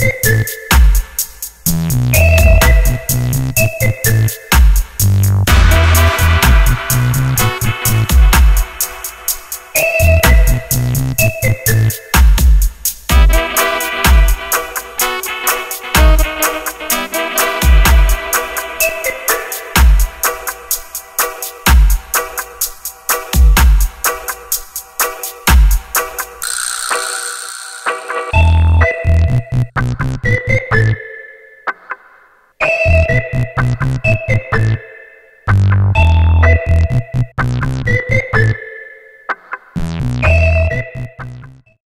Thank you.